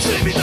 Jimmy